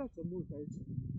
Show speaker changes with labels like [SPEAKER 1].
[SPEAKER 1] That's mulți aici.